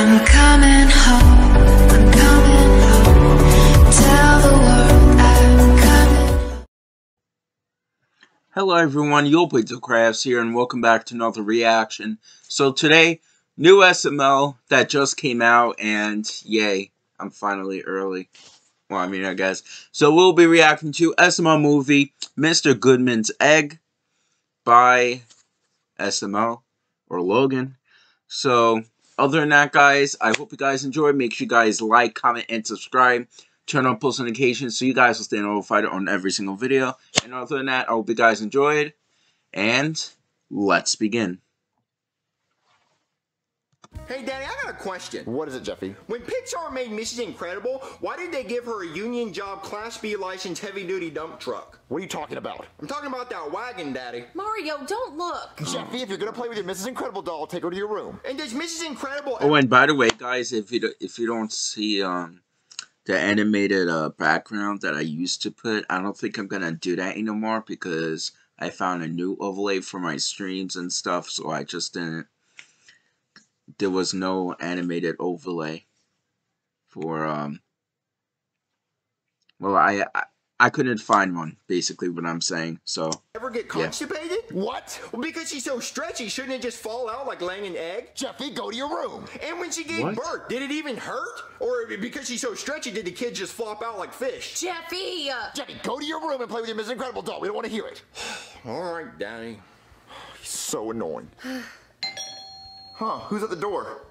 I'm coming home. I'm coming home. Tell the world I'm coming. Hello everyone, DylCraftZ here and welcome back to another reaction. So today, new SML that just came out and yay, I'm finally early. Well, I mean, I guess. So we'll be reacting to SML movie, Mr. Goodman's Egg by SML or Logan. So other than that, guys, I hope you guys enjoyed. Make sure you guys like, comment, and subscribe. Turn on post notifications so you guys will stay notified on every single video. And other than that, I hope you guys enjoyed. And let's begin. Hey, Daddy, I got a question. What is it, Jeffy? When Pixar made Mrs. Incredible, why did they give her a union job Class B licensed heavy duty dump truck? What are you talking about? I'm talking about that wagon, Daddy. Mario, don't look. Jeffy, if you're gonna play with your Mrs. Incredible doll, take her to your room. And does Mrs. Incredible. Oh, and by the way, guys, if you do, if you don't see um the animated uh background that I used to put, I don't think I'm gonna do that anymore because I found a new overlay for my streams and stuff, so I just didn't there was no animated overlay for um well I, I I couldn't find one, basically what I'm saying. So ever get constipated? Yeah. What? Well, because she's so stretchy, shouldn't it just fall out like laying an egg? Jeffy, go to your room. And when she gave what? birth, did it even hurt? Or because she's so stretchy, did the kids just flop out like fish? Jeffy! Uh... Jeffy, go to your room and play with your Mrs. Incredible doll. We don't want to hear it. All right, Daddy. He's so annoying. Huh, who's at the door?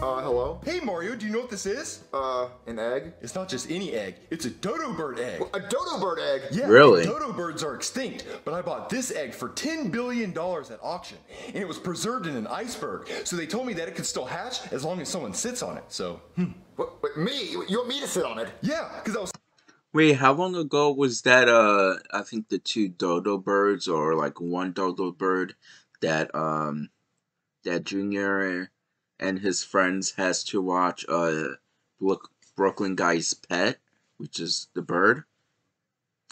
Uh, hello? Hey Mario, do you know what this is? Uh, an egg? It's not just any egg, it's a dodo bird egg. a dodo bird egg? Yeah, really? dodo birds are extinct, but I bought this egg for $10 billion at auction, and it was preserved in an iceberg, so they told me that it could still hatch as long as someone sits on it, so, hmm. What, what, me? You want me to sit on it? Yeah, because I was... Wait, how long ago was that, uh, I think the two dodo birds, or like one dodo bird, that, um, that Junior and his friends has to watch uh Brooklyn Guy's Pet, which is the bird.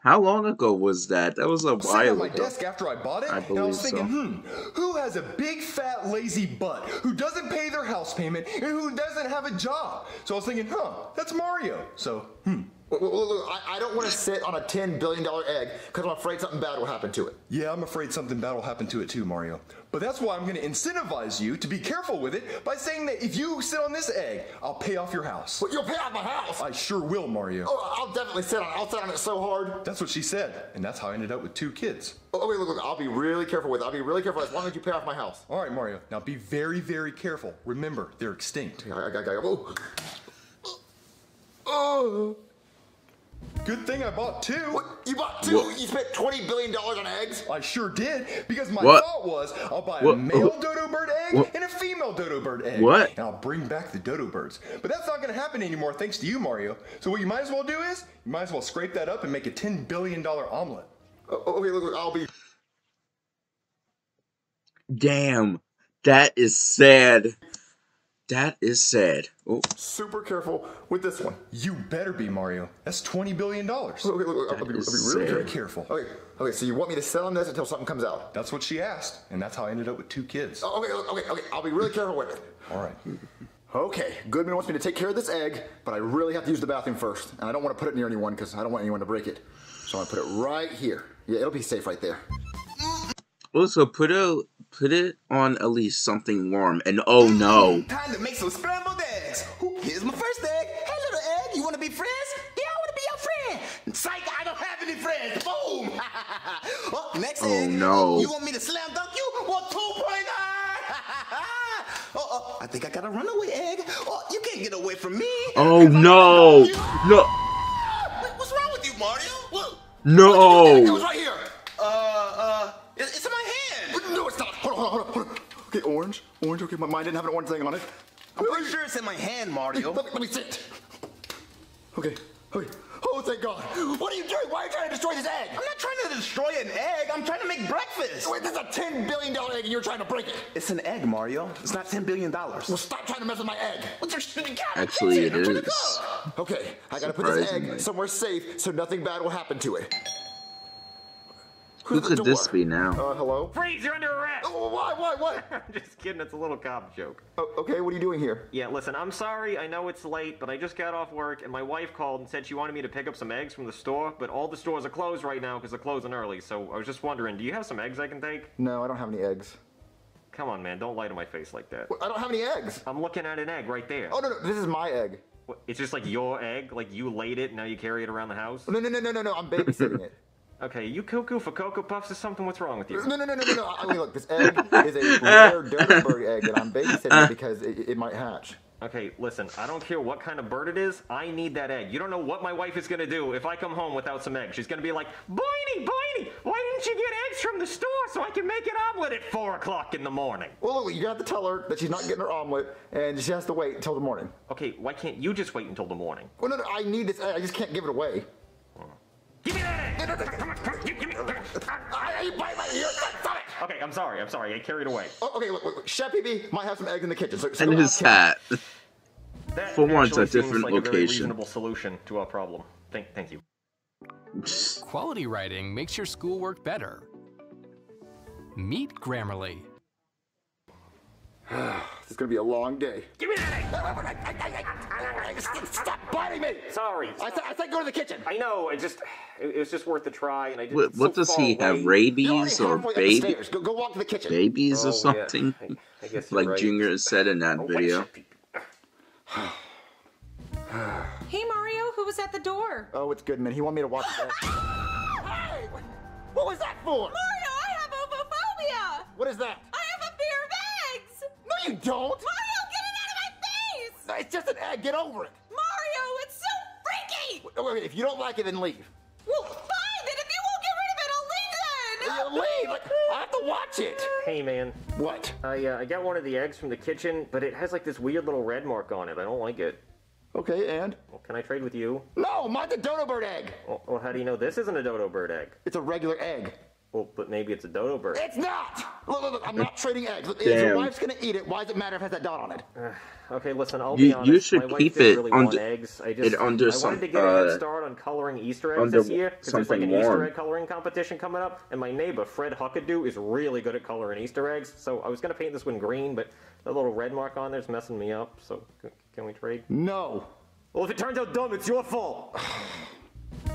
How long ago was that? That was a while ago. on my desk after I bought it, I and I was thinking, so. hmm, who has a big fat lazy butt who doesn't pay their house payment and who doesn't have a job? So I was thinking, huh, that's Mario. So, hmm. Look, look, look, I, I, don't want to sit on a $10 billion egg because I'm afraid something bad will happen to it. Yeah, I'm afraid something bad will happen to it too, Mario. But that's why I'm going to incentivize you to be careful with it by saying that if you sit on this egg, I'll pay off your house. Well, you'll pay off my house? I sure will, Mario. Oh, I'll definitely sit on it. I'll sit on it so hard. That's what she said, and that's how I ended up with two kids. Oh, wait, look, look, I'll be really careful with it. I'll be really careful as long as you pay off my house. All right, Mario. Now be very, very careful. Remember, they're extinct. I, I, I, I, oh. oh. Good thing I bought two. What? You bought two? What? You spent $20 billion on eggs? I sure did, because my what? thought was I'll buy what? a male dodo bird egg and a female dodo bird egg. What? And I'll bring back the dodo birds. But that's not going to happen anymore thanks to you, Mario. So what you might as well do is, you might as well scrape that up and make a $10 billion omelet. Oh, okay, look, look, I'll be... Damn, that is sad. That is sad. Oh. Super careful with this one. You better be, Mario. That's $20 billion. Okay, look, look, I'll, be, I'll be really very careful. Okay, okay, so you want me to sell on this until something comes out? That's what she asked, and that's how I ended up with two kids. Oh, okay, okay, okay, I'll be really careful with it. All right. Okay, Goodman wants me to take care of this egg, but I really have to use the bathroom first. And I don't want to put it near anyone because I don't want anyone to break it. So I'm going to put it right here. Yeah, it'll be safe right there. Also, put a put it on at least something warm. And oh no! Time to make some scrambled eggs. Here's my first egg. Hey, little egg, you want to be friends? Yeah, I want to be your friend. Psych, I don't have any friends. Boom. oh, next oh, egg. no. You want me to slam dunk you? Well, 2.9. oh, oh, I think I got a runaway egg. Oh, you can't get away from me. Oh no! No. What's wrong with you, Mario? What? No. It was right here. Uh, uh, it's in my hand. No, it's not. Hold on, hold on, hold on. Okay, orange, orange. Okay, my mind didn't have an orange thing on it. I'm pretty sure it's in my hand, Mario. Let me, let me see it. Okay, okay. Oh, thank God. What are you doing? Why are you trying to destroy this egg? I'm not trying to destroy an egg. I'm trying to make breakfast. Wait, this is a $10 billion egg and you're trying to break it. It's an egg, Mario. It's not $10 billion. Well, stop trying to mess with my egg. What's your stupid cat? Actually, it is. Okay, I gotta put this egg somewhere safe so nothing bad will happen to it. Who the could this be now? Uh, hello? Freeze, you're under arrest! Oh, why, why, what? I'm just kidding, it's a little cop joke. Oh, okay, what are you doing here? Yeah, listen, I'm sorry, I know it's late, but I just got off work and my wife called and said she wanted me to pick up some eggs from the store, but all the stores are closed right now because they're closing early, so I was just wondering, do you have some eggs I can take? No, I don't have any eggs. Come on, man, don't lie to my face like that. I don't have any eggs. I'm looking at an egg right there. Oh, no, no, this is my egg. What, It's just like your egg, like you laid it, and now you carry it around the house? No, no, no, no, no, no, I'm babysitting it. Okay, you cuckoo for Cocoa Puffs or something? What's wrong with you? No, no, no, no, no, no. I mean, look, this egg is a rare donor egg, and I'm babysitting it because it, it might hatch. Okay, listen, I don't care what kind of bird it is, I need that egg. You don't know what my wife is gonna do if I come home without some eggs. She's gonna be like, Boiny, Boiny, why didn't you get eggs from the store so I can make an omelet at 4 o'clock in the morning? Well, look, you have to tell her that she's not getting her omelet, and she has to wait until the morning. Okay, why can't you just wait until the morning? Well, no, no, I need this egg. I just can't give it away. Give me that egg! Come on, come on, give, give me I, you bite my ear. Stop it. Okay, I'm sorry, I'm sorry, I carried away. Oh, okay, look, look, look. Chef Pee Pee might have some eggs in the kitchen. So, so And his ask hat. That For once, a different like a very location. reasonable solution to our problem. Thank, thank you. Quality writing makes your schoolwork better. Meet Grammarly. It's gonna be a long day. Give me that egg! Stop! Sorry. I said, I said go to the kitchen. I know, it just, it, it was just worth a try, and I just. What, what so does far he have? away. You're Rabies or halfway up the baby. Go, go walk to the kitchen. babies Oh, or yeah, something? I, I guess you're Like right. Junior said in that Oh, video. Hey, Mario, who was at the door? Oh, it's Goodman. He wanted me to watch that. hey, what was that for? Mario, I have ovophobia! What is that? I have a fear of eggs! No, you don't. Mario, get it out of my face! It's just an egg. Get over it. Mario, it's so freaky! Oh, If you don't like it, then leave. Well, fine, then if you won't get rid of it, I'll leave then! You leave. Like, I have to watch it. Hey, man. What? I, uh, I got one of the eggs from the kitchen, but it has like this weird little red mark on it. I don't like it. Okay, and? Well, can I trade with you? No, mine's a dodo bird egg. Well, well, how do you know this isn't a dodo bird egg? It's a regular egg. Well, but maybe it's a dodo bird. It's not. Look, look, look. I'm not trading eggs. Look, If your wife's gonna eat it, why does it matter if it has that dot on it? Okay, listen, I'll You- be honest. you should my wife keep it really under- eggs. I just it under I some, wanted to get a head uh, start on coloring Easter eggs this year because there's like an something Easter egg coloring competition coming up, and my neighbor Fred Huckadoo is really good at coloring Easter eggs. So I was gonna paint this one green, but that little red mark on there's messing me up. So can we trade? No. Well, if it turns out dumb, it's your fault.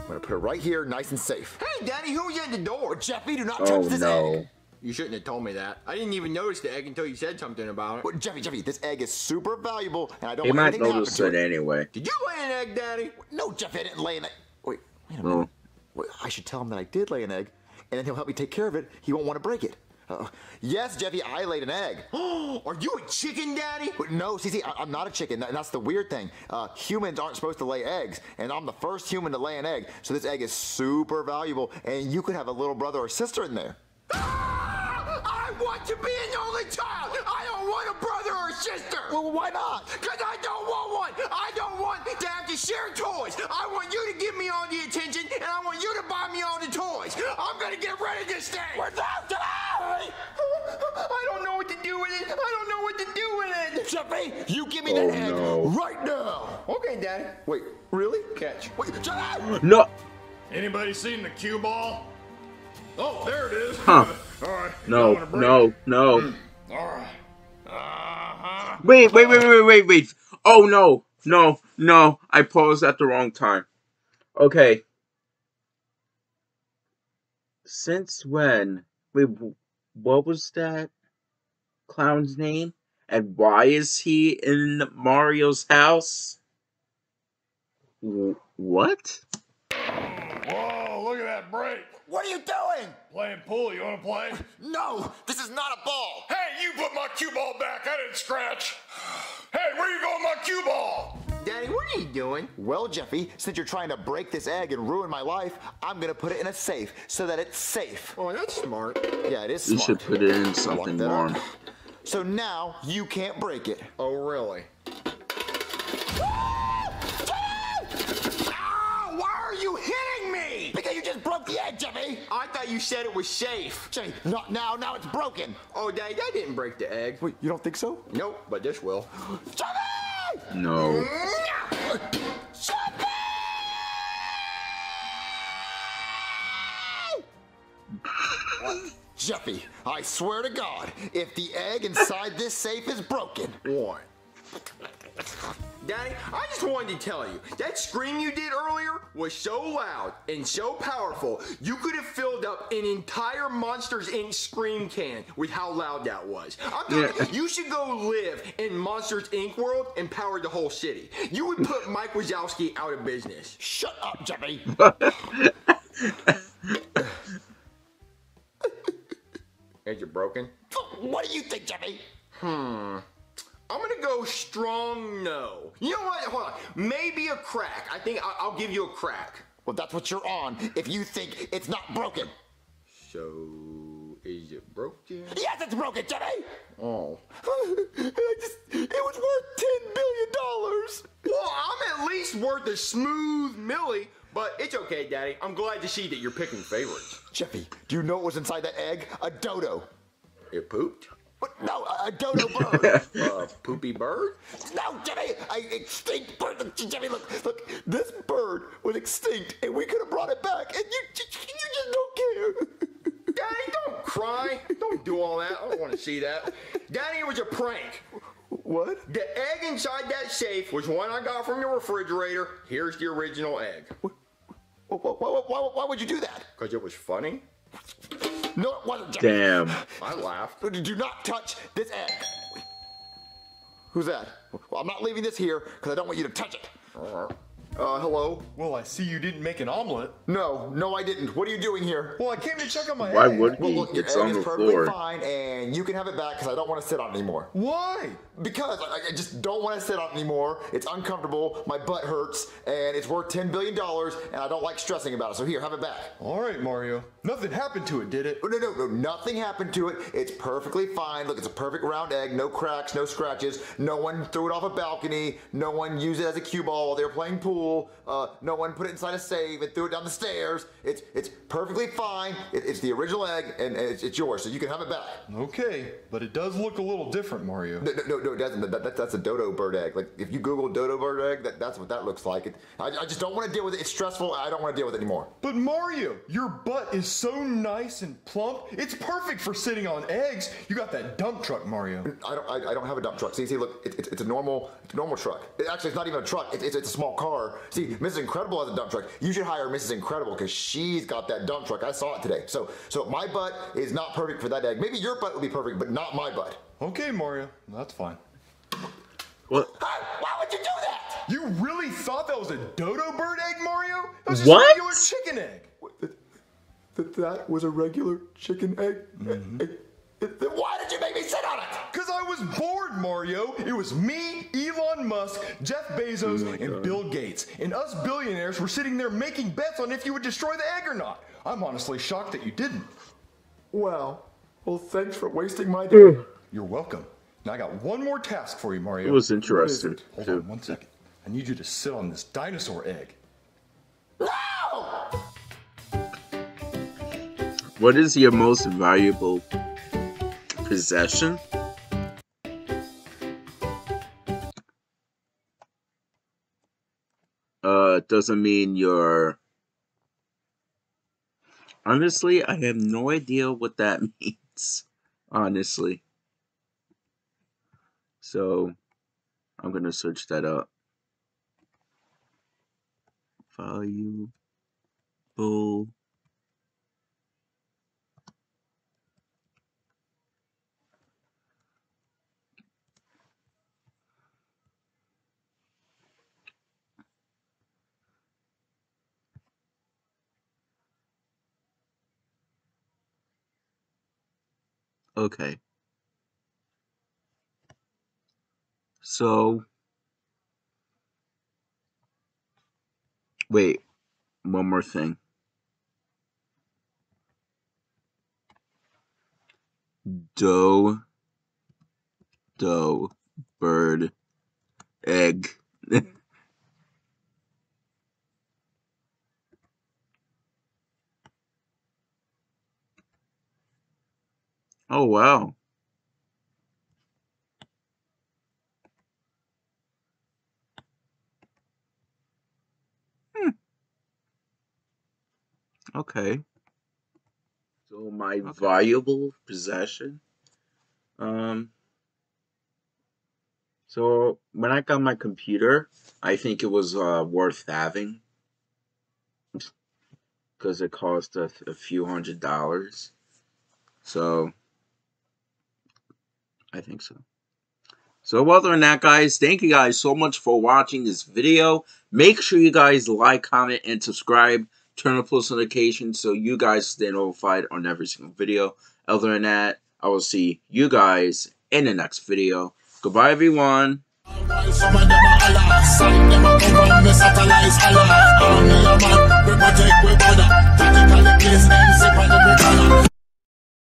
I'm gonna put it right here, nice and safe. Hey, Daddy, who's at the door? Jeffy, do not Oh touch this no. egg. You shouldn't have told me that. I didn't even notice the egg until you said something about it. Well, Jeffy, Jeffy, this egg is super valuable, and I don't He want might anything to happen notice to it it. anyway. Did you lay an egg, Daddy? No, Jeffy, I didn't lay an egg. Wait, wait a No. minute. Wait, I should tell him that I did lay an egg, and then he'll help me take care of it. He won't want to break it. Uh, yes, Jeffy, I laid an egg. Are you a chicken, Daddy? No, see, see, I, I'm not a chicken. That- that's the weird thing. Uh, humans aren't supposed to lay eggs, and I'm the first human to lay an egg. So this egg is super valuable, and you could have a little brother or sister in there. I want to be an only child. I don't want a brother or sister. Well, why not? Because I don't want one. I don't want to have to share toys. I want you to give me all the attention, and I want you to buy me all the toys. I'm going to get rid of this thing. Without that! I don't know what to do with it. I don't know what to do with it. Jeffy, you give me Oh, that egg no. right now. Okay, Daddy. Wait, really? Catch. Wait, shut! No. Anybody seen the cue ball? Oh, there it is. Huh. All right. you No. No. it. No. All right. Uh-huh. Wait. Wait. Wait. Wait. Wait. Wait. Oh no. No. No. I paused at the wrong time. Okay. Since when? Wait. What was that clown's name? And why is he in Mario's house? Wh- What? Whoa, look at that break. What are you doing? Playing pool, you want to play? No, this is not a ball. Hey, you put my cue ball back. I didn't scratch. Hey, where are you going with my cue ball? Daddy, what are you doing? Well, Jeffy, since you're trying to break this egg and ruin my life, I'm gonna put it in a safe so that it's safe. Oh, that's smart. Yeah, it is You should put it in something warm. up. Warm. So now you can't break it. Oh, really? Ow! Why are you hitting me? Because you just broke the egg, Jeffy. I thought you said it was safe. Jeffy, not now. Now it's broken. Oh, Daddy, that didn't break the egg. Wait, you don't think so? Nope, but this will. Jeffy! No. Jeffy! Jeffy, I swear to God, if the egg inside this safe is broken, What? Daddy, I just wanted to tell you that scream you did earlier was so loud and so powerful, you could have filled up an entire Monsters Inc. scream can with how loud that was. I'm telling Yeah. you, you should go live in Monsters Inc. world and power the whole city. You would put Mike Wazowski out of business. shut up, Jeffy. Is it broken? what do you think, Jeffy? Hmm. I'm gonna go strong no. You know what? Hold on. Maybe a crack. I think I- I'll give you a crack. Well, that's what you're on if you think it's not broken. So, is it broken? Yes, it's broken, Jeffy. Oh. I just, it was worth ten billion dollars. Well, I'm at least worth a smooth millie, but it's okay, Daddy. I'm glad to see that you're picking favorites. Jeffy, do you know what was inside that egg? A dodo. It pooped? What? No, a, a dodo bird. A poopy bird? no, Jeffy, a extinct bird. Look, Jeffy, look, look. This bird was extinct, and we could have brought it back, and you, you just don't care. Daddy, don't cry. Don't do all that. I don't want to see that. Daddy, it was a prank. What? The egg inside that safe was one I got from the refrigerator. Here's the original egg. Why, why, why, why would you do that? Because it was funny. No, it wasn't, Damn. I laughed. Do not touch this egg. Who's that? Well, I'm not leaving this here because I don't want you to touch it. Uh, hello? Well, I see you didn't make an omelet. No, no, I didn't. What are you doing here? Well, I came to check on my Why egg. would Well, he? look, your It's egg on is the perfectly floor. fine, and you can have it back because I don't want to sit on it anymore. Why? Because I, I just don't want to sit on it anymore. It's uncomfortable. My butt hurts, and it's worth ten billion dollars, and I don't like stressing about it. So here, have it back. All right, Mario. Nothing happened to it, did it? Oh, no, no, no, nothing happened to it. It's perfectly fine. Look, it's a perfect round egg. No cracks, no scratches. No one threw it off a balcony. No one used it as a cue ball while they were playing pool. Uh, no one put it inside a safe and threw it down the stairs. It's it's perfectly fine. It, it's the original egg, and, and it's, it's yours, so you can have it back. Okay, but it does look a little different, Mario. No, no, no, no it doesn't. That, that, that's a dodo bird egg. Like if you Google dodo bird egg, that, that's what that looks like. It, I, I just don't want to deal with it. It's stressful. I don't want to deal with it anymore. But Mario, your butt is so nice and plump. It's perfect for sitting on eggs. You got that dump truck, Mario. I don't. I, I don't have a dump truck. See, see, look, it, it's it's a normal, it's a normal truck. It, actually, it's not even a truck. It's, it's a small car. See, Mrs. Incredible has a dump truck. You should hire Mrs. Incredible because she's got that dump truck. I saw it today. So, so my butt is not perfect for that egg. Maybe your butt would be perfect, but not my butt. Okay, Mario, that's fine. What? Hey, why would you do that? You really thought that was a dodo bird egg, Mario? That was just What? a regular chicken egg. That that was a regular chicken egg. Mm-hmm. Egg- Then why did you make me sit on it? Because I was bored, Mario. It was me, Elon Musk, Jeff Bezos, oh and Bill Gates. And us billionaires were sitting there making bets on if you would destroy the egg or not. I'm honestly shocked that you didn't. Well, well, thanks for wasting my day. Hmm. You're welcome. Now I got one more task for you, Mario. It was interesting. Hold on one second. I need you to sit on this dinosaur egg. No! What is your most valuable possession? Uh, doesn't mean you're. Honestly, I have no idea what that means. Honestly. So, I'm gonna search that up. Valuable. Okay. So, wait, one more thing. Doe, doe, bird, egg. oh, wow. Okay. So my valuable possession. Um. So when I got my computer, I think it was uh, worth having because it cost a, a few hundred dollars. So I think so. So other than that, guys, thank you guys so much for watching this video. Make sure you guys like, comment, and subscribe. Turn on post notifications so you guys stay notified on every single video. Other than that, I will see you guys in the next video. Goodbye, everyone.